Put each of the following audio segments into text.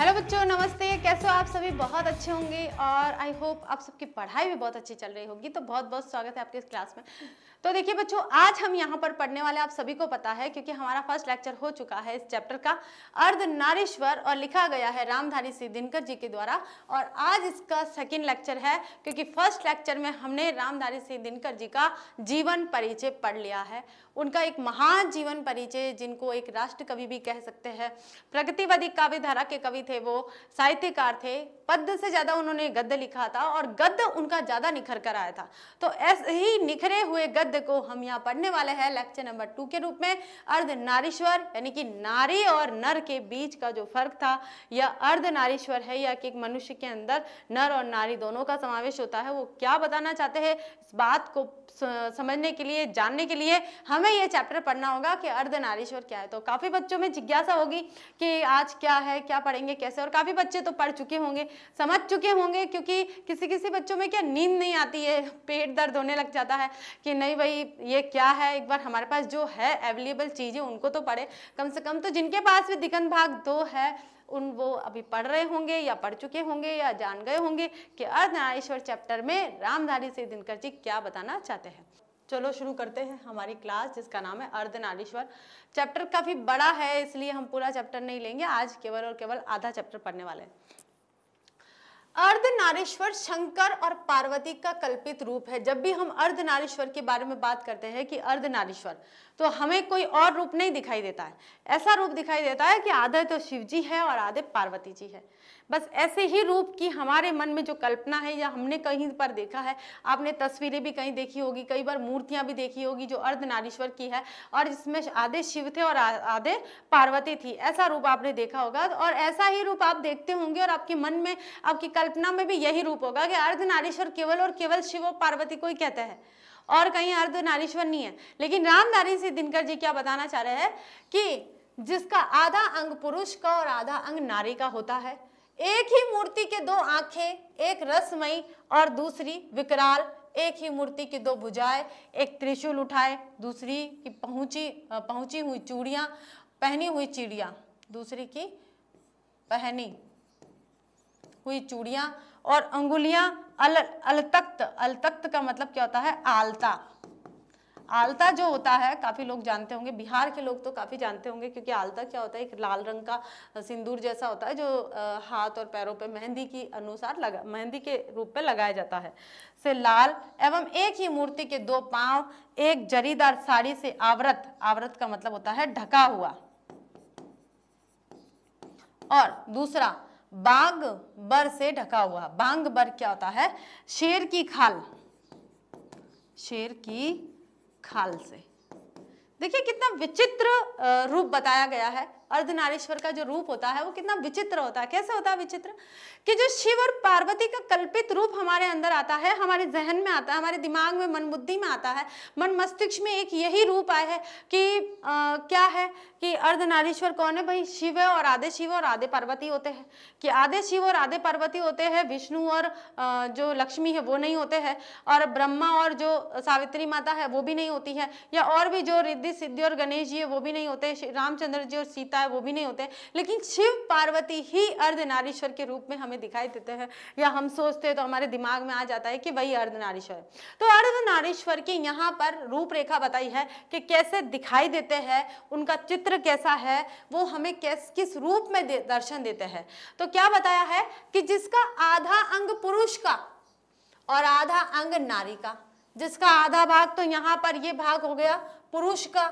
Hello बच्चों, नमस्ते। कैसे हो आप सभी? बहुत अच्छे होंगे और आई होप आप सबकी पढ़ाई भी बहुत अच्छी चल रही होगी। तो बहुत बहुत स्वागत है आपके इस क्लास में। तो देखिए बच्चों, आज हम यहाँ पर पढ़ने वाले आप सभी को पता है, क्योंकि हमारा फ़र्स्ट लेक्चर हो चुका है इस चैप्टर का। अर्ध नारीश्वर और लिखा गया है रामधारी सिंह दिनकर जी के द्वारा, और आज इसका सेकंड लेक्चर है, क्योंकि फ़र्स्ट लेक्चर में हमने रामधारी सिंह दिनकर जी का जीवन परिचय पढ़ लिया है। उनका एक महान जीवन परिचय, जिनको एक राष्ट्र कवि भी कह सकते हैं। प्रगतिवादी काव्य धारा के कवि थे वो, साहित्यकार थे, पद्य से ज़्यादा उन्होंने गद्य लिखा था, और गद्य उनका ज़्यादा निखर कर आया था। तो ऐसे ही निखरे हुए गद्य को हम यहाँ पढ़ने वाले हैं लेक्चर नंबर टू के रूप में। अर्ध नारीश्वर, यानी कि नारी और नर के बीच का जो फ़र्क था, या अर्ध नारीश्वर है, या कि एक मनुष्य के अंदर नर और नारी दोनों का समावेश होता है, वो क्या बताना चाहते हैं? इस बात को समझने के लिए, जानने के लिए हमें ये चैप्टर पढ़ना होगा कि अर्ध नारीश्वर क्या है। तो काफ़ी बच्चों में जिज्ञासा होगी कि आज क्या है, क्या पढ़ेंगे, कैसे, और काफ़ी बच्चे तो पढ़ चुके होंगे, समझ चुके होंगे, क्योंकि किसी किसी बच्चों में क्या नींद नहीं आती है, पेट दर्द होने लग जाता है कि नहीं भाई, ये क्या है? एक बार हमारे पास जो है अवेलेबल चीज़ें, उनको तो पढ़े। कम से कम तो जिनके पास भी दिगंत भाग दो है, उन वो अभी पढ़ रहे होंगे या पढ़ चुके होंगे या जान गए होंगे कि अर्धनारीश्वर चैप्टर में रामधारी से दिनकर जी क्या बताना चाहते हैं। चलो, शुरू करते हैं हमारी क्लास जिसका नाम है अर्धनारीश्वर। चैप्टर काफ़ी बड़ा है, इसलिए हम पूरा चैप्टर नहीं लेंगे। आज केवल और केवल आधा चैप्टर पढ़ने वाले हैं। अर्धनारीश्वर शंकर और पार्वती का कल्पित रूप है। जब भी हम अर्धनारीश्वर के बारे में बात करते हैं कि अर्धनारीश्वर तो हमें कोई और रूप नहीं दिखाई देता है। ऐसा रूप दिखाई देता है कि आधे तो शिव जी है और आधे पार्वती जी है। बस ऐसे ही रूप की हमारे मन में जो कल्पना है या हमने कहीं पर देखा है, आपने तस्वीरें भी कहीं देखी होगी, कई बार मूर्तियाँ भी देखी होगी जो अर्धनारीश्वर की है और जिसमें आधे शिव थे और आधे पार्वती थी। ऐसा रूप आपने देखा होगा और ऐसा ही रूप आप देखते होंगे और आपके मन में, आपकी कल्पना में भी यही रूप होगा कि अर्धनारीश्वर केवल और केवल शिव और पार्वती को ही कहते हैं और कहीं अर्ध नारीश्वर नहीं है। लेकिन रामधारी से दिनकर जी क्या बताना चाह रहे हैं कि जिसका आधा अंग पुरुष का और आधा अंग नारी का होता है एक ही मूर्ति के दो आँखें, एक रसमयी और दूसरी विकराल। एक ही मूर्ति की दो भुजाएँ, एक त्रिशूल उठाए, दूसरी की पहुँची पहुँची हुई चूड़ियाँ, पहनी हुई चिड़िया, दूसरी की पहनी हुई चूड़ियाँ और अंगुलियाँ अल, अलतख्त। अलतख्त का मतलब क्या होता है? आलता। आलता जो होता है, काफ़ी लोग जानते होंगे, बिहार के लोग तो काफ़ी जानते होंगे, क्योंकि आलता क्या होता है, एक लाल रंग का सिंदूर जैसा होता है, जो हाथ और पैरों पे मेहंदी की अनुसार लगा, मेहंदी के रूप पे लगाया जाता है। से लाल एवं एक ही मूर्ति के दो पाँव, एक जरीदार साड़ी से आवृत आवृत का मतलब होता है ढका हुआ। और दूसरा, बांग बर से ढका हुआ। बांग बर क्या होता है? शेर की खाल। शेर की खाल से। देखिए कितना विचित्र रूप बताया गया है। अर्धनारीश्वर का जो रूप होता है वो कितना विचित्र होता है। कैसे होता है विचित्र? कि जो शिव और पार्वती का कल्पित रूप हमारे अंदर आता है हमारे जहन में आता है हमारे दिमाग में मन बुद्धि में आता है मन मस्तिष्क में एक यही रूप आया है कि आ, क्या है कि अर्धनारीश्वर कौन है? भाई शिव और आधे शिव और आधे पार्वती होते हैं। कि आधे शिव और आधे पार्वती होते हैं विष्णु और जो लक्ष्मी है वो नहीं होते हैं। और ब्रह्मा और जो सावित्री माता है वो भी नहीं होती है। या और भी जो रिद्धि सिद्धि और गणेश जी है वो भी नहीं होते रामचंद्र जी और सीता है वो भी नहीं होते। लेकिन शिव पार्वती ही अर्धनारीश्वर के रूप में हमें दिखाई देते हैं। या हम सोचते हैं तो हमारे दिमाग में आ जाता है कि वही अर्धनारीश्वर। तो अर्धनारीश्वर की यहाँ पर रूपरेखा बताई है कि कैसे दिखाई देते हैं उनका चित्र कैसा है वो हमें कैस किस रूप में दे, दर्शन देते हैं। तो क्या बताया है कि जिसका आधा अंग पुरुष का और आधा अंग नारी का। जिसका आधा भाग तो यहाँ पर ये भाग हो गया पुरुष का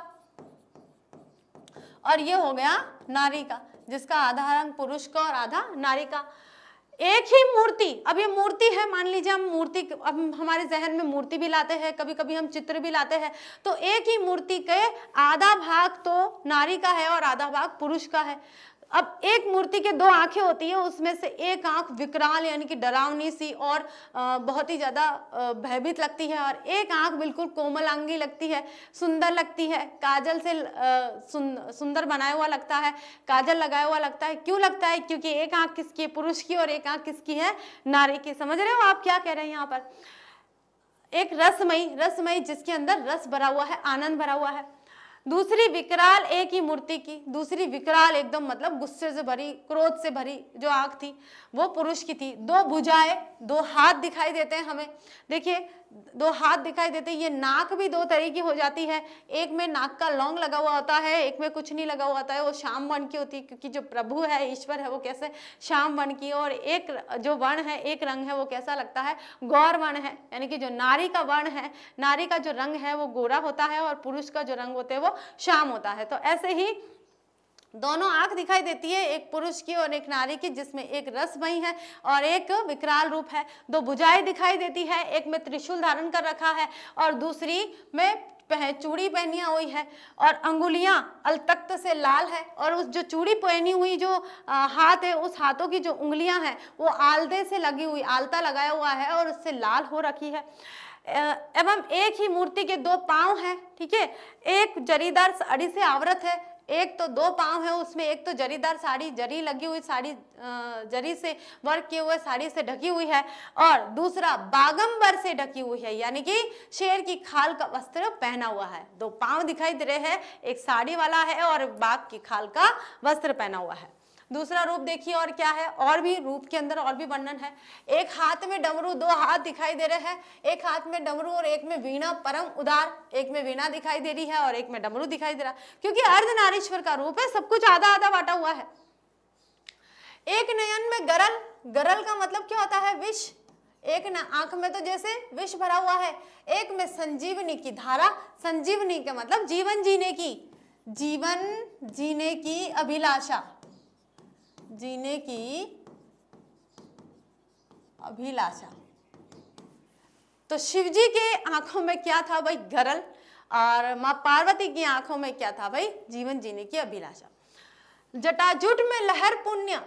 और ये हो गया नारी का, जिसका आधा रंग पुरुष का और आधा नारी का। एक ही मूर्ति, अब ये मूर्ति है, मान लीजिए हम मूर्ति अब हमारे जहन में मूर्ति भी लाते हैं कभी कभी हम चित्र भी लाते हैं तो एक ही मूर्ति के आधा भाग तो नारी का है और आधा भाग पुरुष का है। अब एक मूर्ति के दो आँखें होती है, उसमें से एक आँख विकराल यानी कि डरावनी सी और बहुत ही ज़्यादा भयभीत लगती है और एक आँख बिल्कुल कोमलांगी लगती है, सुंदर लगती है, काजल से सुंदर बनाया हुआ लगता है, काजल लगाया हुआ लगता है। क्यों लगता है? क्योंकि एक आँख किसकी है? पुरुष की और एक आँख किसकी है? नारी की। समझ रहे हो आप क्या कह रहे हैं यहाँ पर? एक रसमयी रसमयी जिसके अंदर रस भरा हुआ है, आनंद भरा हुआ है। दूसरी विकराल एक ही मूर्ति की, दूसरी विकराल एकदम मतलब गुस्से से भरी, क्रोध से भरी जो आँख थी, वो पुरुष की थी। दो भुजाएँ, दो हाथ दिखाई देते हैं हमें। देखिए दो हाथ दिखाई देते हैं ये नाक भी दो तरह की हो जाती है। एक में नाक का लौंग लगा हुआ होता है, एक में कुछ नहीं लगा हुआ होता है, वो शाम वन की होती है, क्योंकि जो प्रभु है, ईश्वर है, वो कैसे शाम वन की, और एक जो वर्ण है, एक रंग है, वो कैसा लगता है? गौर वर्ण है, यानी कि जो नारी का वर्ण है, नारी का जो रंग है, वो गोरा होता है, और पुरुष का जो रंग होते हैं, वो शाम होता है। तो ऐसे ही दोनों आँख दिखाई देती है एक पुरुष की और एक नारी की जिसमें एक रस वही है और एक विकराल रूप है। दो भुजाएँ दिखाई देती है एक में त्रिशूल धारण कर रखा है और दूसरी में पह चूड़ी पहनी हुई है और अंगुलियाँ अलतख्त से लाल है और उस जो चूड़ी पहनी हुई जो आ, हाथ है उस हाथों की जो उंगलियाँ हैं वो आलदे से लगी हुई आलता लगाया हुआ है और उससे लाल हो रखी है। एवं एक ही मूर्ति के दो पाँव हैं ठीक है? एक जरीदार साड़ी से आवृत है एक तो दो पाँव है उसमें, एक तो जरीदार साड़ी, जरी लगी हुई साड़ी जरी से वर्क किए हुए साड़ी से ढकी हुई है और दूसरा बागंबर से ढकी हुई है, यानी कि शेर की खाल का वस्त्र पहना हुआ है। दो पाँव दिखाई दे रहे हैं, एक साड़ी वाला है और बाघ की खाल का वस्त्र पहना हुआ है। दूसरा रूप देखिए और क्या है? और भी रूप के अंदर और भी वर्णन है। एक हाथ में डमरू, दो हाथ दिखाई दे रहे हैं। एक हाथ में डमरू और एक में वीणा, परम उदार। एक में वीणा दिखाई दे रही है और एक में डमरू दिखाई दे रहा क्योंकि अर्धनारीश्वर का रूप है, सब कुछ आधा आधा बांटा हुआ है। एक नयन में गरल। गरल का मतलब क्या होता है? विष। एक ना, आँख में तो जैसे विष भरा हुआ है। एक में संजीवनी की धारा। संजीवनी का मतलब जीवन जीने की। जीवन जीने की अभिलाषा। जीने की अभिलाषा। तो शिव जी के आँखों में क्या था भाई? गरल। और माँ पार्वती की आँखों में क्या था भाई? जीवन जीने की अभिलाषा। जटाजुट में लहर पुण्य।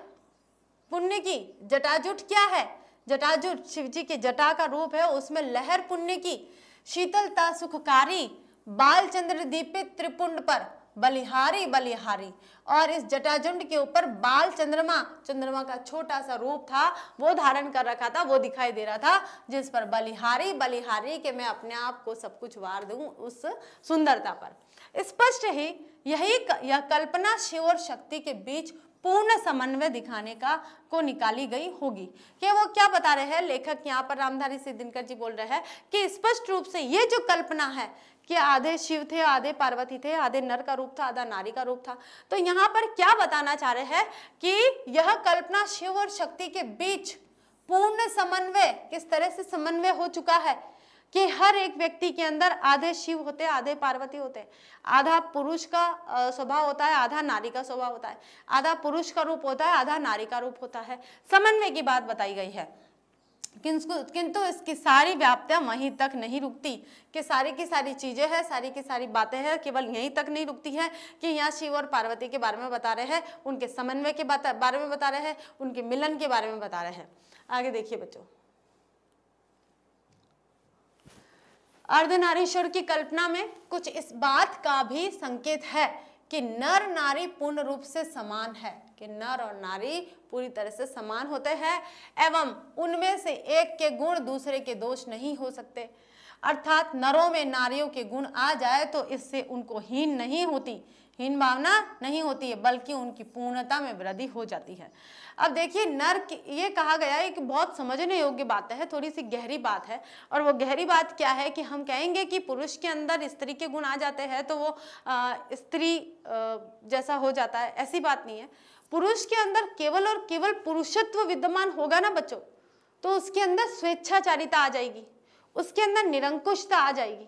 पुण्य की जटाजुट क्या है? जटाजुट शिव जी के जटा का रूप है, उसमें लहर पुण्य की शीतलता सुखकारी बाल चंद्र दीपित त्रिपुंड पर। बलिहारी बलिहारी। और इस जटाजुंड के ऊपर बाल चंद्रमा चंद्रमा का छोटा सा रूप था, वो धारण कर रखा था, वो दिखाई दे रहा था, जिस पर बलिहारी बलिहारी के मैं अपने आप को सब कुछ वार दूँ उस सुंदरता पर। स्पष्ट ही, यही यह कल्पना शिव और शक्ति के बीच पूर्ण समन्वय दिखाने का को निकाली गई होगी। कि वो क्या बता रहे हैं? लेखक यहाँ पर रामधारी सिंह दिनकर जी बोल रहे हैं कि स्पष्ट रूप से ये जो कल्पना है कि आधे शिव थे, आधे पार्वती थे, आधे नर का रूप था, आधा नारी का रूप था। तो यहाँ पर क्या बताना चाह रहे हैं कि यह कल्पना शिव और शक्ति के बीच पूर्ण समन्वय, किस तरह से समन्वय हो चुका है कि हर एक व्यक्ति के अंदर आधे शिव होते, आधे पार्वती होते। आधा पुरुष का स्वभाव होता है, आधा नारी का स्वभाव होता है। आधा पुरुष का रूप होता है, आधा नारी का रूप होता है। समन्वय की बात बताई गई है। किंतु इसकी सारी व्याप्तियाँ वहीं तक नहीं रुकती। कि सारी की सारी चीज़ें हैं, सारी की सारी बातें हैं, केवल यहीं तक नहीं रुकती है कि यहाँ शिव और पार्वती के बारे में बता रहे हैं, उनके समन्वय के बारे में बता रहे हैं, उनके मिलन के बारे में बता रहे हैं। आगे देखिए बच्चों। अर्धनारीश्वर की कल्पना में कुछ इस बात का भी संकेत है कि नर नारी पूर्ण रूप से समान है। कि नर और नारी पूरी तरह से समान होते हैं, एवं उनमें से एक के गुण दूसरे के दोष नहीं हो सकते। अर्थात नरों में नारियों के गुण आ जाए तो इससे उनको हीन नहीं होती। हीन भावना नहीं होती है, बल्कि उनकी पूर्णता में वृद्धि हो जाती है। अब देखिए, नर ये कहा गया है कि बहुत समझने योग्य बात है, थोड़ी सी गहरी बात है, और वो गहरी बात क्या है कि हम कहेंगे कि पुरुष के अंदर स्त्री के गुण आ जाते हैं तो वो स्त्री जैसा हो जाता है, ऐसी बात नहीं है। पुरुष के अंदर केवल और केवल पुरुषत्व विद्यमान होगा ना बच्चों? तो उसके अंदर स्वेच्छाचारिता आ जाएगी। उसके अंदर निरंकुशता आ जाएगी।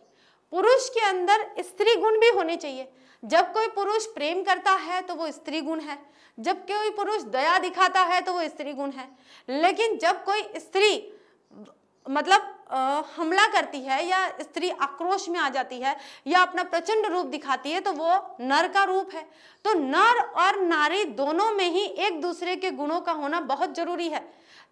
पुरुष के अंदर स्त्री गुण भी होने चाहिए। जब कोई पुरुष प्रेम करता है तो वो स्त्री गुण है। जब कोई पुरुष दया दिखाता है तो वो स्त्री गुण है। लेकिन जब कोई स्त्री मतलब हमला करती है या स्त्री आक्रोश में आ जाती है या अपना प्रचंड रूप दिखाती है तो वो नर का रूप है। तो नर और नारी दोनों में ही एक दूसरे के गुणों का होना बहुत ज़रूरी है।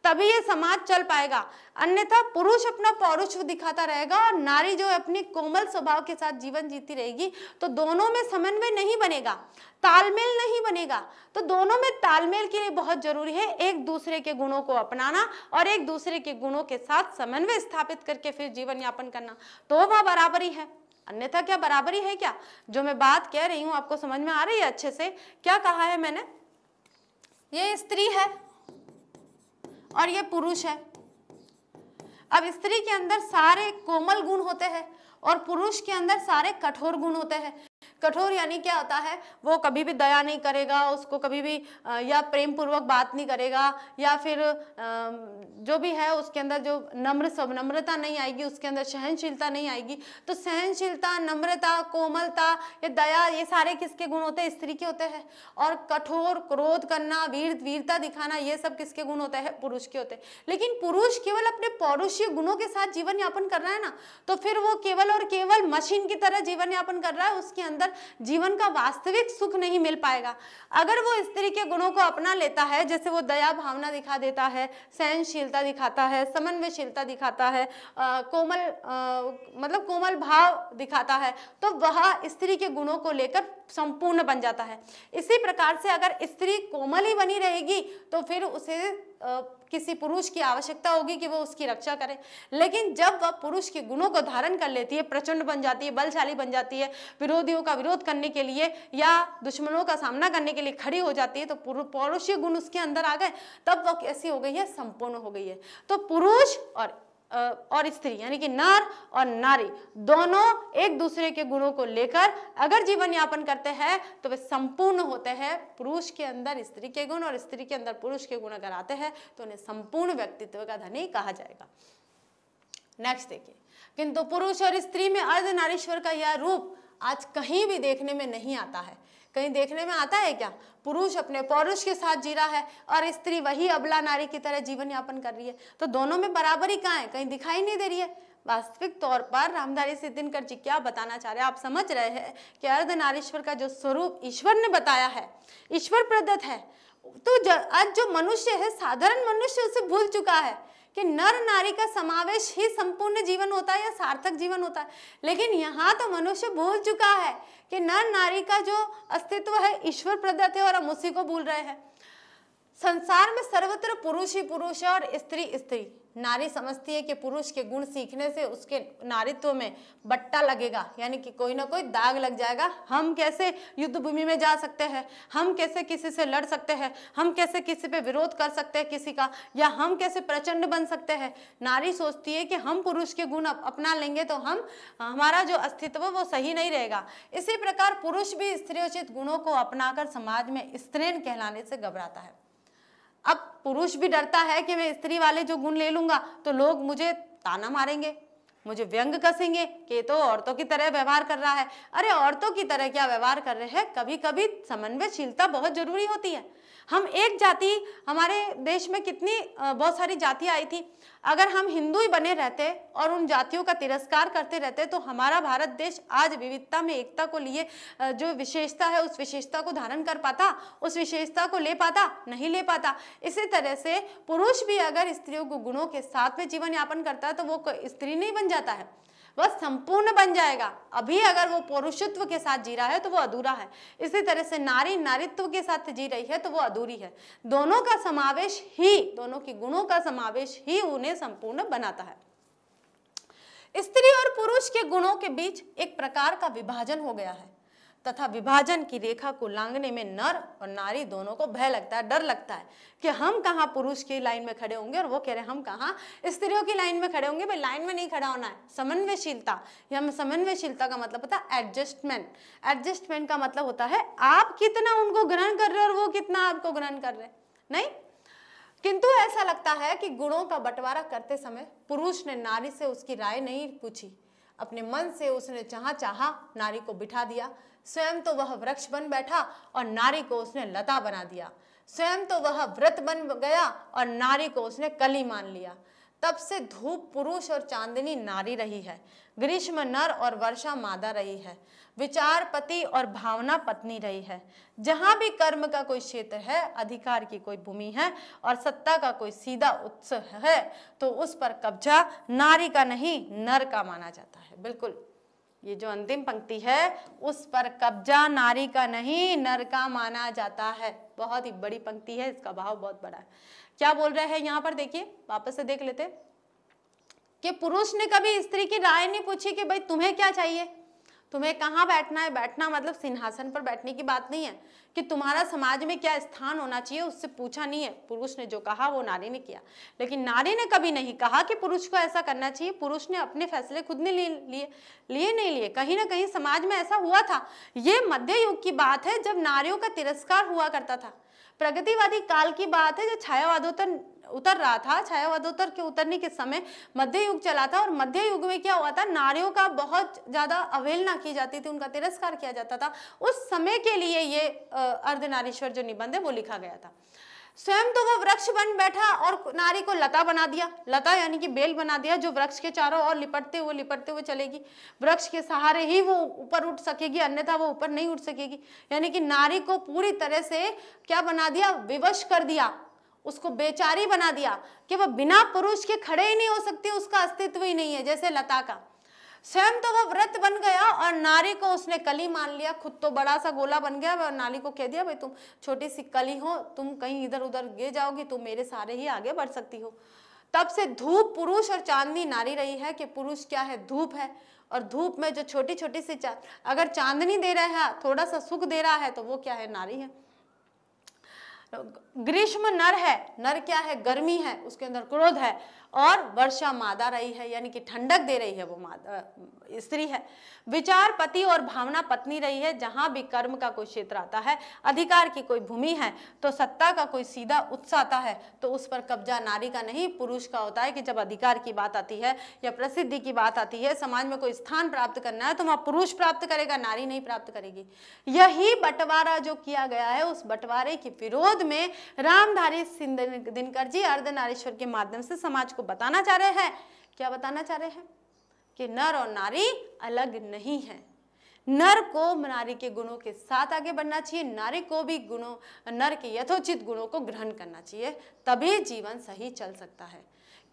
तभी ये समाज चल पाएगा। अन्यथा पुरुष अपना पौरुष दिखाता रहेगा और नारी जो अपनी कोमल स्वभाव के साथ जीवन जीती रहेगी तो दोनों में समन्वय नहीं बनेगा, तालमेल नहीं बनेगा। तो दोनों में तालमेल के लिए बहुत ज़रूरी है एक दूसरे के गुणों को अपनाना और एक दूसरे के गुणों के साथ समन्वय स्थापित करके फिर जीवन यापन करना। तो वह बराबरी है। अन्यथा क्या बराबरी है क्या? जो मैं बात कह रही हूँ, आपको समझ में आ रही है अच्छे से? क्या कहा है मैंने? ये स्त्री है। और ये पुरुष है। अब स्त्री के अंदर सारे कोमल गुण होते हैं और पुरुष के अंदर सारे कठोर गुण होते हैं। कठोर यानी क्या होता है? वो कभी भी दया नहीं करेगा, उसको कभी भी या प्रेम पूर्वक बात नहीं करेगा, या फिर जो भी है उसके अंदर जो नम्र नम्रता नहीं आएगी, उसके अंदर सहनशीलता नहीं आएगी तो सहनशीलता, नम्रता, कोमलता, ये दया, ये सारे किसके गुण होते हैं? स्त्री के होते हैं। और कठोर क्रोध करना, वीर, वीरता दिखाना, ये सब किसके गुण होते हैं? पुरुष के होते हैं। लेकिन पुरुष केवल अपने पौरुषीय गुणों के साथ जीवन यापन कर रहा है ना तो फिर वो केवल और केवल मशीन की तरह जीवन यापन कर रहा है, उसके अंदर जीवन का वास्तविक सुख नहीं मिल पाएगा। अगर वो स्त्री के गुणों को अपना लेता है जैसे वो दया भावना दिखा देता है सहनशीलता दिखाता है समन्वयशीलता दिखाता है आ, कोमल आ, मतलब कोमल भाव दिखाता है तो वह स्त्री के गुणों को लेकर संपूर्ण बन जाता है। इसी प्रकार से अगर स्त्री कोमल ही बनी रहेगी तो फिर उसे किसी पुरुष की आवश्यकता होगी कि वो उसकी रक्षा करे। लेकिन जब वह पुरुष के गुणों को धारण कर लेती है, प्रचंड बन जाती है, बलशाली बन जाती है, विरोधियों का विरोध करने के लिए या दुश्मनों का सामना करने के लिए खड़ी हो जाती है तो पौरुषीय गुण उसके अंदर आ गए, तब वह कैसी हो गई है, संपूर्ण हो गई है। तो पुरुष और और स्त्री, यानी कि नर और नारी, दोनों एक दूसरे के गुणों को लेकर अगर जीवन यापन करते हैं तो वे संपूर्ण होते हैं। पुरुष के अंदर स्त्री के गुण और स्त्री के अंदर पुरुष के गुण अगर आते हैं तो उन्हें संपूर्ण व्यक्तित्व का धनी कहा जाएगा। नेक्स्ट देखिए, किंतु पुरुष और स्त्री में अर्ध नारीश्वर का यह रूप आज कहीं भी देखने में नहीं आता है। कहीं देखने में आता है क्या? पुरुष अपने पौरुष के साथ जी रहा है और स्त्री वही अबला नारी की तरह जीवन यापन कर रही है। तो दोनों में बराबरी कहाँ है? कहीं दिखाई नहीं दे रही है। वास्तविक तौर पर रामधारी सिद्धिनकर जी क्या बताना चाह रहे हैं? आप समझ रहे हैं कि अर्धनारीश्वर का जो स्वरूप ईश्वर ने बताया है ईश्वर प्रदत्त है। तो आज जो मनुष्य है, साधारण मनुष्य उसे भूल चुका है। कि नर नारी का समावेश ही संपूर्ण जीवन होता है या सार्थक जीवन होता है। लेकिन यहाँ तो मनुष्य भूल चुका है कि नर नारी का जो अस्तित्व है, ईश्वर प्रदत्त है और हम उसी को भूल रहे हैं। संसार में सर्वत्र पुरुष ही पुरुष है और स्त्री स्त्री। नारी समझती है कि पुरुष के गुण सीखने से उसके नारित्व में बट्टा लगेगा, यानी कि कोई ना कोई दाग लग जाएगा। हम कैसे युद्ध भूमि में जा सकते हैं? हम कैसे किसी से लड़ सकते हैं? हम कैसे किसी पे विरोध कर सकते हैं किसी का? या हम कैसे प्रचंड बन सकते हैं? नारी सोचती है कि हम पुरुष के गुण अपना लेंगे तो हम, हमारा जो अस्तित्व वो सही नहीं रहेगा। इसी प्रकार पुरुष भी स्त्रियोचित गुणों को अपनाकर समाज में स्त्रीण कहलाने से घबराता है। अब पुरुष भी डरता है कि मैं स्त्री वाले जो गुण ले लूँगा तो लोग मुझे ताना मारेंगे, मुझे व्यंग कसेंगे कि तो औरतों की तरह व्यवहार कर रहा है। अरे, औरतों की तरह क्या व्यवहार कर रहे हैं? कभी कभी समन्वयशीलता बहुत ज़रूरी होती है। हम एक जाति, हमारे देश में कितनी बहुत सारी जातियाँ आई थी। अगर हम हिंदू ही बने रहते और उन जातियों का तिरस्कार करते रहते तो हमारा भारत देश आज विविधता में, एकता को लिए जो विशेषता है, उस विशेषता को धारण कर पाता, उस विशेषता को ले पाता, नहीं ले पाता। इसी तरह से पुरुष भी अगर स्त्रियों को गुणों के साथ में जीवन यापन करता है तो वो स्त्री नहीं बन जाता है। वह संपूर्ण बन जाएगा। अभी अगर वो पुरुषत्व के साथ जी रहा है तो वो अधूरा है। इसी तरह से नारी नारित्व के साथ जी रही है तो वो अधूरी है। दोनों का समावेश ही, दोनों के गुणों का समावेश ही उन्हें संपूर्ण बनाता है। स्त्री और पुरुष के गुणों के बीच एक प्रकार का विभाजन हो गया है। तथा विभाजन की रेखा को लांगने में नर और नारी दोनों को भय लगता है, डर लगता है कि हम कहाँ पुरुष की लाइन में खड़े होंगे और वो कह रहे हैं, हम कहाँ स्त्रियों की लाइन में खड़े होंगे? भाई, लाइन में नहीं खड़ा होना है। समन्वयशीलता। या समन्वयशीलता का मतलब होता है एडजस्टमेंट एडजस्टमेंट का मतलब होता है, आप कितना उनको ग्रहण कर रहे हो और वो कितना आपको ग्रहण कर रहे हैं। नहीं? किंतु ऐसा लगता है कि गुणों का बंटवारा करते समय पुरुष ने नारी से उसकी राय नहीं पूछी। अपने मन से उसने जहाँ चाहा नारी को बिठा दिया। स्वयं तो वह वृक्ष बन बैठा और नारी को उसने लता बना दिया। स्वयं तो वह व्रत बन गया और नारी को उसने कली मान लिया। तब से धूप, पुरुष और चांदनी नारी रही है। ग्रीष्म नर और वर्षा मादा रही है। विचार पति और भावना पत्नी रही है। जहाँ भी कर्म का कोई क्षेत्र है, अधिकार की कोई भूमि है और सत्ता का कोई सीधा उत्स है तो उस पर कब्जा नारी का नहीं, नर का माना जाता है। बिल्कुल। ये जो अंतिम पंक्ति है, उस पर कब्जा नारी का नहीं, नर का माना जाता है। बहुत ही बड़ी पंक्ति है, इसका भाव बहुत बड़ा है। क्या बोल रहे हैं यहाँ पर? देखिए, वापस से देख लेते कि पुरुष ने कभी स्त्री की राय नहीं पूछी कि भाई तुम्हें क्या चाहिए? तुम्हें कहाँ बैठना है? बैठना मतलब सिंहासन पर बैठने की बात नहीं है। कि तुम्हारा समाज में क्या स्थान होना चाहिए, उससे पूछा नहीं है। पुरुष ने जो कहा, वो नारी ने किया। लेकिन नारी ने कभी नहीं कहा कि पुरुष को ऐसा करना चाहिए। पुरुष ने अपने फैसले खुद ने लिए लिए नहीं लिए। कहीं ना कहीं समाज में ऐसा हुआ था। ये मध्य युग की बात है जब नारियों का तिरस्कार हुआ करता था। प्रगतिवादी काल की बात है, जो छायावादोत्तर उतर रहा था। छायावादोत्तर के उतरने के समय मध्य युग चला था और मध्य युग में क्या हुआ था? नारियों का बहुत ज़्यादा अवहेलना की जाती थी, उनका तिरस्कार किया जाता था। उस समय के लिए ये अर्धनारीश्वर जो निबंध है, वो लिखा गया था। स्वयं तो वो वृक्ष बन बैठा और नारी को लता बना दिया। लता यानी कि बेल बना दिया, जो वृक्ष के चारों ओर लिपटते हुए लिपटते हुए चलेगी। वृक्ष के सहारे ही वो ऊपर उठ सकेगी, अन्यथा वो ऊपर नहीं उठ सकेगी। यानी कि नारी को पूरी तरह से क्या बना दिया? विवश कर दिया। उसको बेचारी बना दिया कि वह बिना पुरुष के खड़े ही नहीं हो सकती, उसका अस्तित्व ही नहीं है, जैसे लता का। स्वयं तो वह व्रत बन गया और नारी को उसने कली मान लिया। खुद तो बड़ा सा गोला बन गया। और नारी को कह दिया, भाई तुम छोटी सी कली हो, तुम कहीं इधर उधर गिर जाओगी, तुम मेरे सारे ही आगे बढ़ सकती हो। तब से धूप, पुरुष और चांदनी नारी रही है कि पुरुष क्या है? धूप है। और धूप में जो छोटी छोटी सी चा, अगर चांदनी दे रहा है, थोड़ा सा सुख दे रहा है तो वो क्या है? नारी है। ग्रीष्म नर है। नर क्या है? गर्मी है। उसके अंदर क्रोध है। और वर्षा मादा रही है यानी कि ठंडक दे रही है वो मादा स्त्री है। विचार पति और भावना पत्नी रही है, जहाँ भी कर्म का कोई क्षेत्र आता है, अधिकार की कोई भूमि है तो सत्ता का कोई सीधा उत्साह आता है तो उस पर कब्जा नारी का नहीं, पुरुष का होता है कि जब अधिकार की बात आती है या प्रसिद्धि की बात आती है, समाज में कोई स्थान प्राप्त करना है तो वहाँ पुरुष प्राप्त करेगा, नारी नहीं प्राप्त करेगी। यही बंटवारा जो किया गया है, उस बंटवारे के विरोध में रामधारी दिनकर जी अर्धनारीश्वर के माध्यम से समाज को बताना चाह रहे हैं। क्या बताना चाह रहे हैं? कि नर और नारी अलग नहीं है। नर को नारी के गुणों के साथ आगे बढ़ना चाहिए, नारी को भी गुणों, नर के यथोचित गुणों को ग्रहण करना चाहिए, तभी जीवन सही चल सकता है।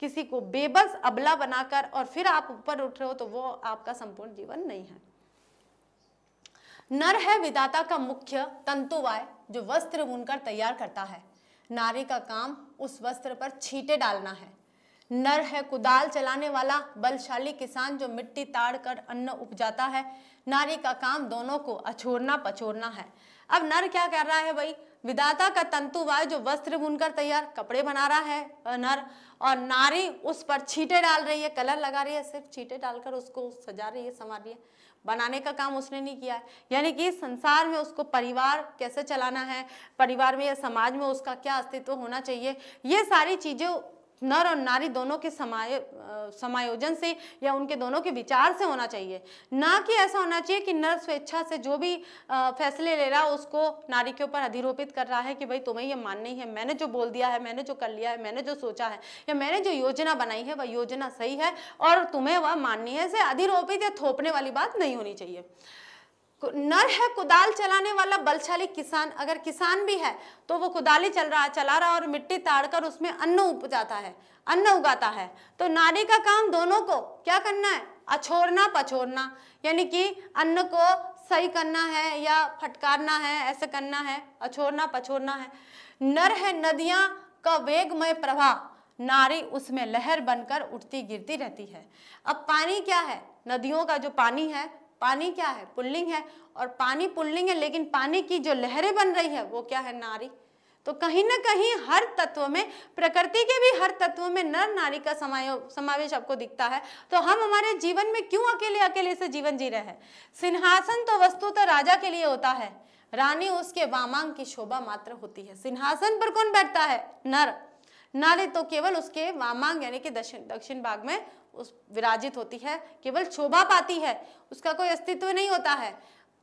किसी को बेबस अबला बनाकर और फिर आप ऊपर उठ रहे हो तो वो आपका संपूर्ण जीवन नहीं है। नर है विदाता का मुख्य तंतुवाय जो वस्त्र बुनकर तैयार करता है। नारी का काम उस वस्त्र पर छीटे डालना है। नर है, कुदाल चलाने वाला, बलशाली किसान जो मिट्टी ताड़ कर अन्न उपजाता है। नारी का काम दोनों को अछोड़ना पछोड़ना है। अब नर क्या कर रहा है भाई? विदाता का तंतुवाय जो वस्त्र बुनकर तैयार कपड़े बना रहा है नर। और नारी उस पर छींटे डाल रही है, कलर लगा रही है, सिर्फ़ छींटे डालकर उसको सजा रही है, संवार रही है। बनाने का काम उसने नहीं किया है। यानी कि संसार में उसको परिवार कैसे चलाना है? परिवार में या समाज में उसका क्या अस्तित्व होना चाहिए? ये सारी चीज़ें नर और नारी दोनों के समाय समायोजन से या उनके दोनों के विचार से होना चाहिए। ना कि ऐसा होना चाहिए कि नर स्वेच्छा से जो भी फैसले ले रहा है उसको नारी के ऊपर अधिरोपित कर रहा है कि भाई तुम्हें ये माननी है मैंने जो बोल दिया है, मैंने जो कर लिया है, मैंने जो सोचा है या मैंने जो योजना बनाई है, वह योजना सही है और तुम्हें वह माननी है से अधिरोपित या थोपने वाली बात नहीं होनी चाहिए। नर है कुदाल चलाने वाला बलशाली किसान, अगर किसान भी है तो वो कुदाली चल रहा, चला रहा और मिट्टी ताड़कर उसमें अन्न उपजाता है, अन्न उगाता है। तो नारी का काम दोनों को क्या करना है? अछोड़ना पछोड़ना, यानी कि अन्न को सही करना है या फटकारना है, ऐसे करना है, अछोड़ना पछोड़ना है। नर है नदियाँ का वेगमय प्रवाह, नारी उसमें लहर बनकर उठती गिरती रहती है। अब पानी क्या है? नदियों का जो पानी है पानी क्या है? पुल्लिंग है। और पानी पुल्लिंग है, लेकिन पानी की जो लहरें बन रही है, वो क्या है? नारी। तो कहीं ना कहीं हर तत्व में, प्रकृति के भी हर तत्व में नर नारी का समावेश आपको दिखता है। तो हम हमारे जीवन में क्यों अकेले अकेले से जीवन जी रहे हैं? सिंहासन तो वस्तु तो राजा के लिए होता है। रानी उसके वामांग की शोभा मात्र होती है। सिंहासन पर कौन बैठता है? नर। नारी तो केवल उसके वामांग, यानी कि दक्षिण दक्षिण भाग में उस विराजित होती है, केवल शोभा पाती है, उसका कोई अस्तित्व नहीं होता है।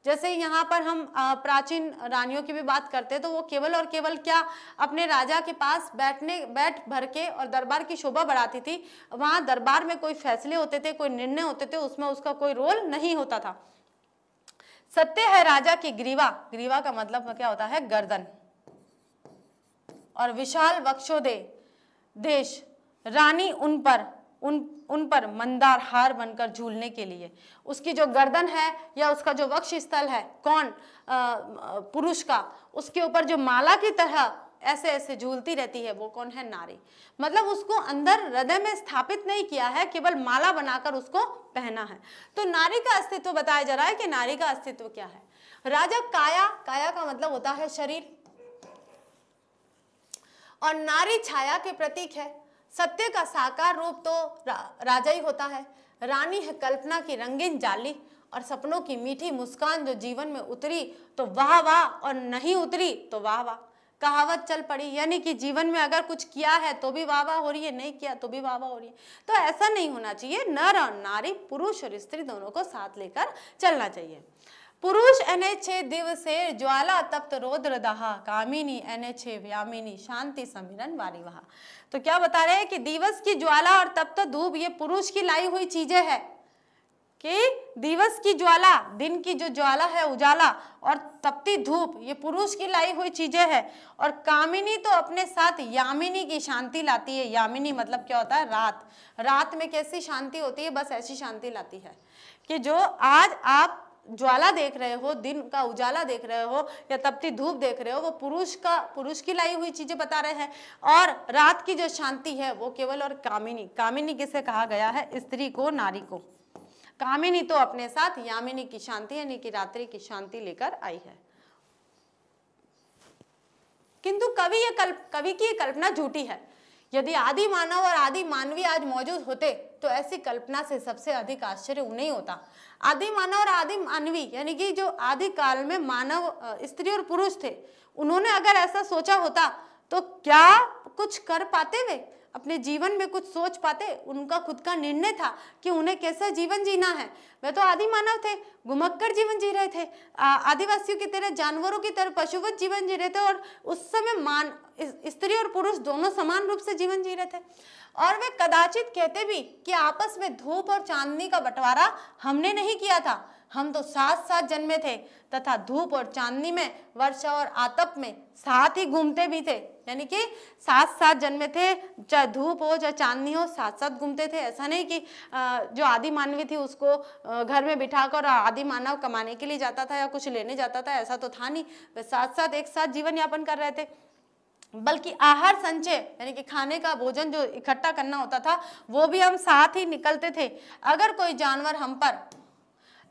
जैसे यहाँ पर हम प्राचीन रानियों की भी बात करते हैं तो वो केवल और केवल क्या अपने राजा के पास बैठने, बैठ भर के और दरबार की शोभा बढ़ाती थी? वहाँ दरबार में कोई फैसले होते थे, कोई निर्णय होते थे, उसमें उसका कोई रोल नहीं होता था। सत्य है राजा की ग्रीवा। ग्रीवा का मतलब क्या होता है? गर्दन। और विशाल वक्षोदे, देश, रानी उन पर उन उन पर मंदार हार बनकर झूलने के लिए। उसकी जो गर्दन है या उसका जो वक्ष स्थल है, कौन पुरुष का, उसके ऊपर जो माला की तरह ऐसे ऐसे झूलती रहती है, वो कौन है? नारी। मतलब उसको अंदर हृदय में स्थापित नहीं किया है, केवल माला बनाकर उसको पहना है। तो नारी का अस्तित्व बताया जा रहा है कि नारी का अस्तित्व क्या है। राजा काया काया का मतलब होता है शरीर। और नारी छाया के प्रतीक है। सत्य का साकार रूप तो रा, राजा ही होता है। रानी है कल्पना की रंगीन जाली और सपनों की मीठी मुस्कान जो जीवन में उतरी तो वाह वाह और नहीं उतरी तो वाह वाह। कहावत चल पड़ी यानी कि जीवन में अगर कुछ किया है तो भी वाह वाह हो रही है नहीं किया तो भी वाह वाह हो रही है। तो ऐसा नहीं होना चाहिए नर और नारी पुरुष और स्त्री दोनों को साथ लेकर चलना चाहिए। पुरुष एने छे दिवसे ज्वाला तप्त रोद्र दहा कामिनी एने छे व्यामिनी शांति समिरन वारी वहा तो क्या बता रहे हैं कि दिवस की ज्वाला और तप्त धूप ये पुरुष की लाई हुई चीज़ें हैं कि दिवस की ज्वाला दिन की जो ज्वाला है उजाला और तपती धूप ये पुरुष की लाई हुई चीज़ें है और कामिनी तो अपने साथ यामिनी की शांति लाती है यामिनी मतलब क्या होता है रात रात में कैसी शांति होती है बस ऐसी शांति लाती है कि जो आज आप ज्वाला देख रहे हो, दिन का उजाला देख रहे हो, या तपती धूप देख रहे हो, वो पुरुष का, पुरुष की लाई हुई चीज़ें बता रहे हैं। और रात की जो शांति है, वो केवल और कामिनी कामिनी किसे कहा गया है? स्त्री को, नारी को। कामिनी तो अपने साथ यामिनी की शांति, यानी कि रात्रि की शांति लेकर आई है। किंतु कवि ये कल्प, कवि की कल्पना झूठी है। यदि आदि मानव और आदि मानवी आज मौजूद होते तो ऐसी कल्पना से सबसे अधिक आश्चर्य उन्हें होता। आदि मानव और आदि मानवी, यानी कि जो आदि काल में मानव स्त्री और पुरुष थे, उन्होंने अगर ऐसा सोचा होता तो क्या कुछ कर पाते वे? अपने जीवन में कुछ सोच पाते, उनका खुद का निर्णय था कि उन्हें कैसा जीवन जीना है। वे तो आदि मानव थे घुमक्कर जीवन जी रहे थे। आदिवासियों की तरह, जानवरों की तरह, पशुवत जीवन जी रहे थे और उस समय मान स्त्री और पुरुष दोनों समान रूप से जीवन जी रहे थे। और वे कदाचित कहते भी कि आपस में धूप और चांदनी का बंटवारा हमने नहीं किया था। हम तो साथ साथ जन्मे थे, तथा धूप और चांदनी में, वर्षा और आतप में साथ ही घूमते भी थे। यानी कि साथ साथ जन्मे थे, चाहे धूप हो, चाहे चांदनी हो साथ साथ घूमते थे। ऐसा नहीं कि जो आदि मानवी थी उसको घर में बिठाकर आदि मानव कमाने के लिए जाता था या कुछ लेने जाता था, ऐसा तो था नहीं। वे साथ साथ एक साथ जीवन यापन कर रहे थे। बल्कि आहार संचय, यानी कि खाने का भोजन जो इकट्ठा करना होता था, वो भी हम साथ ही निकलते थे। अगर कोई जानवर हम पर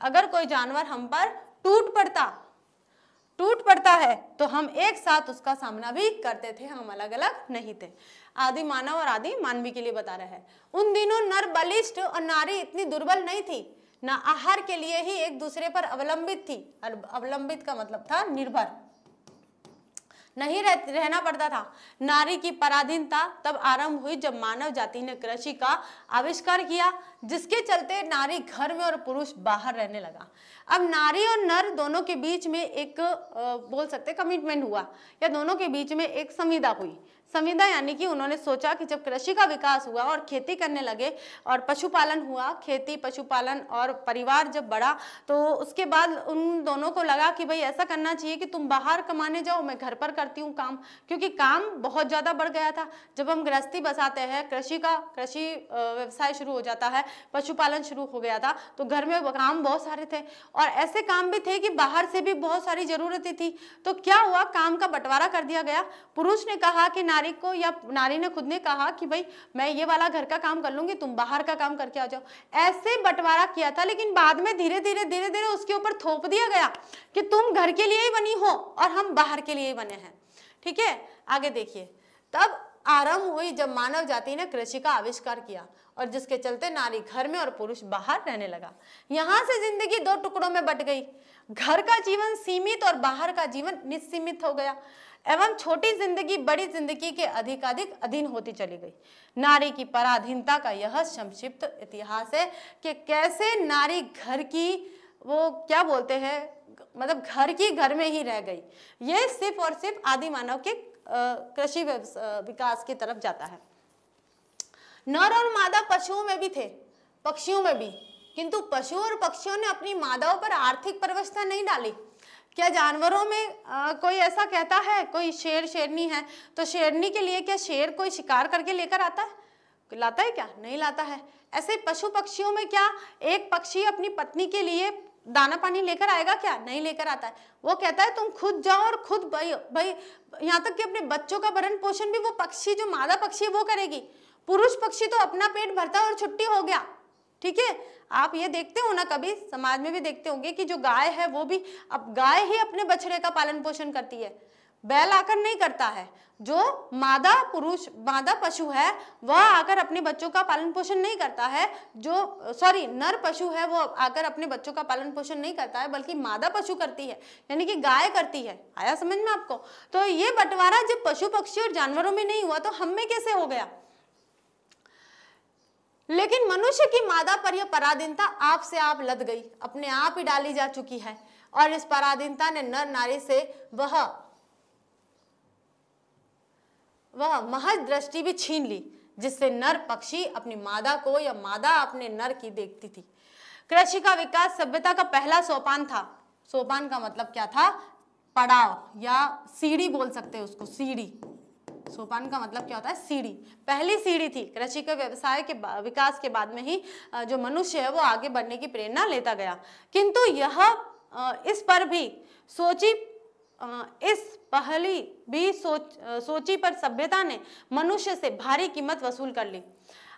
अगर कोई जानवर हम पर टूट पड़ता टूट पड़ता है तो हम एक साथ उसका सामना भी करते थे, हम अलग अलग नहीं थे। आदि मानव और आदि मानवी के लिए बता रहे हैं। उन दिनों नर बलिष्ठ और नारी इतनी दुर्बल नहीं थी, ना आहार के लिए ही एक दूसरे पर अवलंबित थी। अवलंबित का मतलब था निर्भर। नहीं रह, रहना पड़ता था। नारी की पराधीनता तब आरंभ हुई जब मानव जाति ने कृषि का आविष्कार किया जिसके चलते नारी घर में और पुरुष बाहर रहने लगा। अब नारी और नर दोनों के बीच में एक बोल सकते कमिटमेंट हुआ या दोनों के बीच में एक संविदा हुई। संविदा यानी कि उन्होंने सोचा कि जब कृषि का विकास हुआ और खेती करने लगे और पशुपालन हुआ, खेती, पशुपालन और परिवार जब बढ़ा तो उसके बाद उन दोनों को लगा कि भाई ऐसा करना चाहिए कि तुम बाहर कमाने जाओ, मैं घर पर करती हूँ काम। क्योंकि काम बहुत ज़्यादा बढ़ गया था। जब हम गृहस्थी बसाते हैं, कृषि का, कृषि व्यवसाय शुरू हो जाता है, पशुपालन शुरू हो गया था तो घर में काम बहुत सारे थे। और ऐसे काम भी थे कि बाहर से भी बहुत सारी ज़रूरतें थी। तो क्या हुआ? काम का बंटवारा कर दिया गया। पुरुष ने कहा कि नारी को या नारी ने खुद ने कहा कि भाई, मैं ये वाला घर का काम कर लूँगी, तुम बाहर का काम करके आ जाओ। ऐसे बंटवारा किया था, लेकिन बाद में धीरे धीरे धीरे धीरे उसके ऊपर थोप दिया गया कि तुम घर के लिए ही बनी हो और हम बाहर के लिए ही बने हैं। ठीक है? आगे देखिए। तब आरंभ हुई जब मानव जाति ने कृषि का आविष्कार किया और जिसके चलते नारी घर में और पुरुष बाहर रहने लगा। यहाँ से ज़िंदगी दो टुकड़ों में बट गई। घर का जीवन सीमित और बाहर का जीवन निश्सीमित हो गया। एवं छोटी ज़िंदगी, बड़ी ज़िंदगी के अधिकाधिक अधीन होती चली गई। नारी की पराधीनता का यह संक्षिप्त इतिहास है कि कैसे नारी घर की, वो क्या बोलते हैं मतलब घर की घर में ही रह गई। ये सिर्फ़ और सिर्फ़ आदि मानव के कृषि विकास की तरफ़ जाता है। नर और मादा पशुओं में भी थे, पक्षियों में भी। किंतु पशु और पक्षियों ने अपनी मादाओं पर आर्थिक व्यवस्था नहीं डाली। क्या जानवरों में आ, कोई ऐसा कहता है? कोई शेर शेरनी है तो शेरनी के लिए क्या शेर कोई शिकार करके लेकर आता है? लाता है क्या? नहीं लाता है। ऐसे पशु पक्षियों में क्या एक पक्षी अपनी पत्नी के लिए दाना पानी लेकर आएगा क्या? नहीं लेकर आता है। वो कहता है तुम खुद जाओ और खुद भाई भाई यहाँ तक कि अपने बच्चों का भरण पोषण भी वो पक्षी जो मादा पक्षी है वो करेगी। पुरुष पक्षी तो अपना पेट भरता और छुट्टी हो गया। ठीक है? आप ये देखते हो ना कभी, समाज में भी देखते होंगे कि जो गाय है, वो भी अब गाय ही अपने बछड़े का पालन पोषण करती है। बैल आकर नहीं करता है। जो मादा पुरुष, मादा पशु है, वह आकर अपने बच्चों का पालन पोषण नहीं करता है। जो, सॉरी, नर पशु है, वो आकर अपने बच्चों का पालन पोषण नहीं करता है, बल्कि मादा पशु करती है, यानी कि गाय करती है। आया समझ में आपको? तो ये बंटवारा जब पशु पक्षी और जानवरों में नहीं हुआ तो हम में कैसे हो गया? लेकिन मनुष्य की मादा पर यह पराधीनता आप से आप लद गई, अपने आप ही डाली जा चुकी है। और इस पराधीनता ने नर नारी से वह वह महज दृष्टि भी छीन ली, जिससे नर पक्षी अपनी मादा को या मादा अपने नर की देखती थी। कृषि का विकास सभ्यता का पहला सोपान था। सोपान का मतलब क्या था? पड़ाव या सीढ़ी बोल सकते हैं उसको, सीढ़ी। सोपान का मतलब क्या होता है? सीढ़ी। पहली सीढ़ी थी कृषि के व्यवसाय के विकास के बाद में ही जो मनुष्य है वो आगे बढ़ने की प्रेरणा लेता गया। किंतु यह इस पर भी सोची इस पहली भी सोच सोची पर सभ्यता ने मनुष्य से भारी कीमत वसूल कर ली।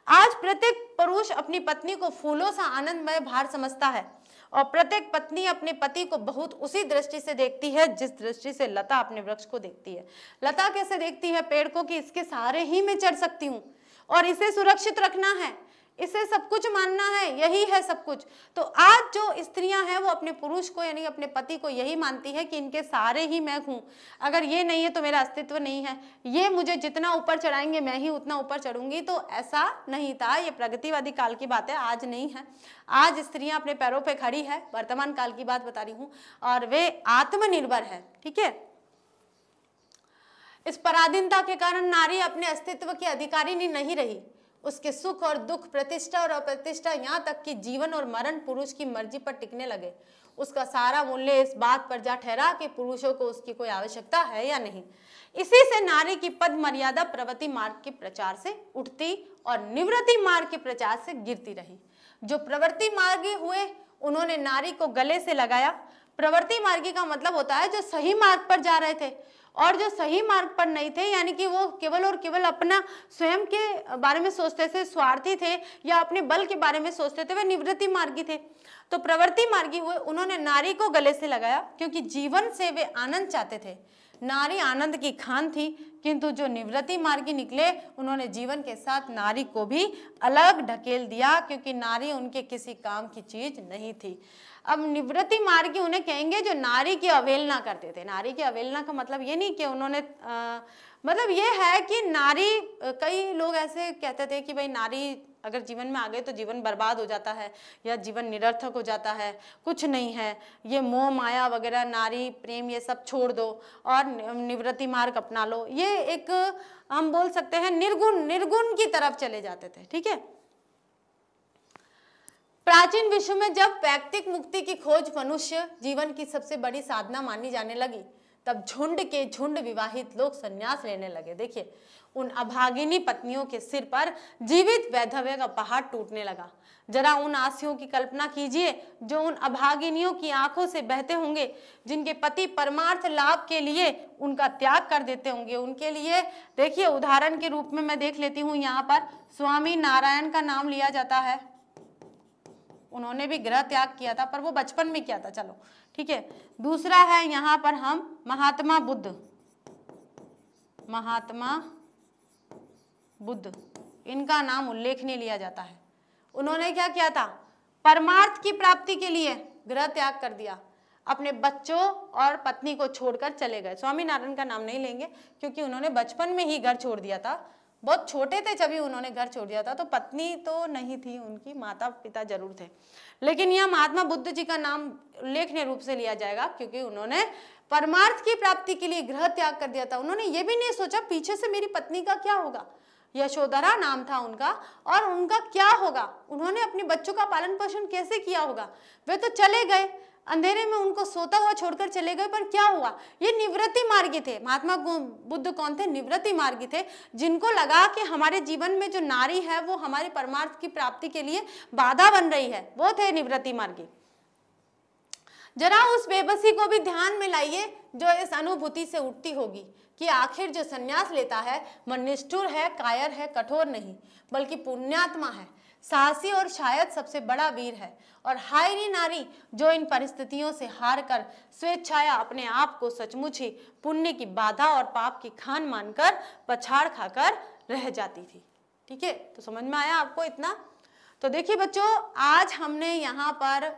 आज प्रत्येक पुरुष अपनी पत्नी को फूलों सा आनंदमय भार समझता है। और प्रत्येक पत्नी अपने पति को बहुत उसी दृष्टि से देखती है, जिस दृष्टि से लता अपने वृक्ष को देखती है। लता कैसे देखती है पेड़ को कि इसके सहारे ही मैं चढ़ सकती हूँ और इसे सुरक्षित रखना है? इसे सब कुछ मानना है, यही है सब कुछ। तो आज जो स्त्रियाँ हैं, वो अपने पुरुष को, यानी अपने पति को यही मानती है कि इनके सारे ही मैं हूँ। अगर ये नहीं है तो मेरा अस्तित्व नहीं है। ये मुझे जितना ऊपर चढ़ाएँगे, मैं ही उतना ऊपर चढ़ूँगी। तो ऐसा नहीं था। ये प्रगतिवादी काल की बात है आज नहीं है। आज स्त्रियाँ अपने पैरों पर पे खड़ी है। वर्तमान काल की बात बता रही हूँ। और वे आत्मनिर्भर है, ठीक है? इस पराधीनता के कारण नारी अपने अस्तित्व की अधिकारी नहीं रही। उसके सुख और दुख, प्रतिष्ठा और अप्रतिष्ठा यहाँ तक कि जीवन और मरण पुरुष की मर्ज़ी पर टिकने लगे। उसका सारा मूल्य इस बात पर जा ठहरा कि पुरुषों को उसकी कोई आवश्यकता है या नहीं। इसी से नारी की पद मर्यादा प्रवृत्ति मार्ग के प्रचार से उठती और निवृत्ति मार्ग के प्रचार से गिरती रही। जो प्रवृत्ति मार्गी हुए, उन्होंने नारी को गले से लगाया। प्रवृत्ति मार्गी का मतलब होता है जो सही मार्ग पर जा रहे थे। और जो सही मार्ग पर नहीं थे, यानी कि वो केवल और केवल अपना स्वयं के बारे में सोचते थे, स्वार्थी थे या अपने बल के बारे में सोचते थे, वे निवृत्ति मार्गी थे। तो प्रवृत्ति मार्गी हुए उन्होंने नारी को गले से लगाया, क्योंकि जीवन से वे आनंद चाहते थे। नारी आनंद की खान थी, किंतु जो निवृत्ति मार्गी निकले, उन्होंने जीवन के साथ नारी को भी अलग ढकेल दिया, क्योंकि नारी उनके किसी काम की चीज़ नहीं थी। अब निवृत्ति मार्गी उन्हें कहेंगे जो नारी की अवेलना करते थे। नारी की अवेलना का मतलब ये नहीं कि उन्होंने आ, मतलब ये है कि नारी कई लोग ऐसे कहते थे कि भाई नारी अगर जीवन में आ गए तो जीवन बर्बाद हो जाता है या जीवन निरर्थक हो जाता है कुछ नहीं है। ये मोह माया वगैरह नारी प्रेम ये सब छोड़ दो और निवृत्ति मार्ग अपना लो। ये एक हम बोल सकते हैं निर्गुण निर्गुण की तरफ़ चले जाते थे ठीक है? प्राचीन विश्व में जब व्यक्तिक मुक्ति की खोज मनुष्य जीवन की सबसे बड़ी साधना मानी जाने लगी, तब झुंड के झुंड विवाहित लोग संन्यास लेने लगे। देखिए, उन अभागिनी पत्नियों के सिर पर जीवित वैधव्य का पहाड़ टूटने लगा। जरा उन आसियों की कल्पना कीजिए जो उन अभागिनियों की आँखों से बहते होंगे, जिनके पति परमार्थ लाभ के लिए उनका त्याग कर देते होंगे। उनके लिए, देखिए, उदाहरण के रूप में मैं देख लेती हूँ, यहाँ पर स्वामी नारायण का नाम लिया जाता है। उन्होंने भी ग्रह त्याग किया था, पर वो बचपन में किया था, चलो। ठीक है? दूसरा है यहाँ पर हम महात्मा बुद्ध। महात्मा बुद्ध। इनका नाम उल्लेखनीय लिया जाता है। उन्होंने क्या किया था? परमार्थ की प्राप्ति के लिए ग्रह त्याग कर दिया। अपने बच्चों और पत्नी को छोड़कर चले गए। स्वामी नारायण का नाम नहीं लेंगे, क्योंकि उन्होंने बचपन में ही घर छोड़ दिया था। बहुत छोटे थे जब उन्होंने घर छोड़ दिया था तो पत्नी तो नहीं थी उनकी माता पिता ज़रूर थे। लेकिन यह महात्मा बुद्ध जी का नाम उल्लेखनीय रूप से लिया जाएगा, क्योंकि उन्होंने परमार्थ की प्राप्ति के लिए ग्रह त्याग कर दिया था। उन्होंने ये भी नहीं सोचा, पीछे से मेरी पत्नी का क्या होगा? यशोधरा नाम था उनका, और उनका क्या होगा? उन्होंने अपने बच्चों का पालन पोषण कैसे किया होगा? वे तो चले गए। अंधेरे में उनको सोता हुआ छोड़कर चले गए, पर क्या हुआ? ये निवृत्ति मार्गी थे। महात्मा बुद्ध कौन थे? निवृत्ति मार्गी थे, जिनको लगा कि हमारे जीवन में जो नारी है, वो हमारे परमार्थ की प्राप्ति के लिए बाधा बन रही है। वो थे निवृत्ति मार्गी। जरा उस बेबसी को भी ध्यान में लाइए, जो इस अनुभूति से उठती होगी कि आखिर जो संन्यास लेता है, वह निष्ठुर है, कायर है, कठोर नहीं, बल्कि पुण्यात्मा है। साहसी और शायद सबसे बड़ा वीर है। और हायरी नारी जो इन परिस्थितियों से हार कर स्वेच्छाया अपने आप को सचमुच ही पुण्य की बाधा और पाप की खान मानकर पछाड़ खाकर रह जाती थी। ठीक है? तो समझ में आया आपको इतना? तो देखिए बच्चों, आज हमने यहाँ पर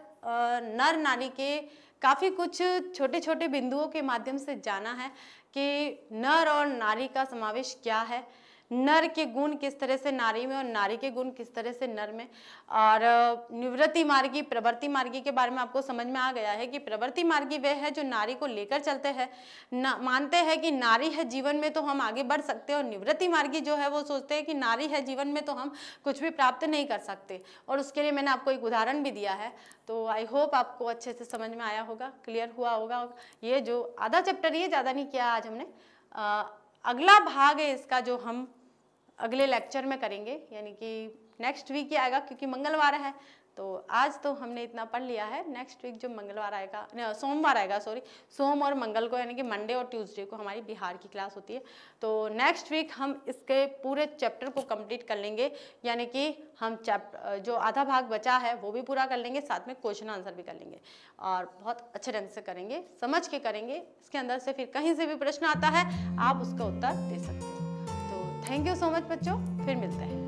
नर नारी के काफ़ी कुछ छोटे छोटे बिंदुओं के माध्यम से जाना है कि नर और नारी का समावेश क्या है। नर के गुण किस तरह से नारी में और नारी के गुण किस तरह से नर में? और निवृत्ति मार्गी प्रवृत्ति मार्गी के बारे में आपको समझ में आ गया है कि प्रवृत्ति मार्गी वह है जो नारी को लेकर चलते हैं। मानते हैं कि नारी है जीवन में तो हम आगे बढ़ सकते हैं और निवृत्ति मार्गी जो है वो सोचते हैं कि नारी है जीवन में तो हम कुछ भी प्राप्त नहीं कर सकते। और उसके लिए मैंने आपको एक उदाहरण भी दिया है। तो आई होप आपको अच्छे से समझ में आया होगा क्लियर हुआ होगा। ये जो आधा चैप्टर ये ज़्यादा नहीं किया आज हमने। आ, अगला भाग है इसका जो हम अगले लेक्चर में करेंगे, यानी कि नेक्स्ट वीक ही आएगा, क्योंकि मंगलवार है। तो आज तो हमने इतना पढ़ लिया है। नेक्स्ट वीक जो मंगलवार आएगा सोमवार आएगा सॉरी सोम और मंगल को, यानी कि मंडे और ट्यूसडे को हमारी बिहार की क्लास होती है। तो नेक्स्ट वीक हम इसके पूरे चैप्टर को कंप्लीट कर लेंगे, यानी कि हम चैप्टर जो आधा भाग बचा है, वो भी पूरा कर लेंगे, साथ में क्वेश्चन आंसर भी कर लेंगे। और बहुत अच्छे ढंग से करेंगे, समझ के करेंगे। इसके अंदर से फिर कहीं से भी प्रश्न आता है, आप उसका उत्तर दे सकते हैं। थैंक यू सो मच बच्चों। फिर मिलते हैं।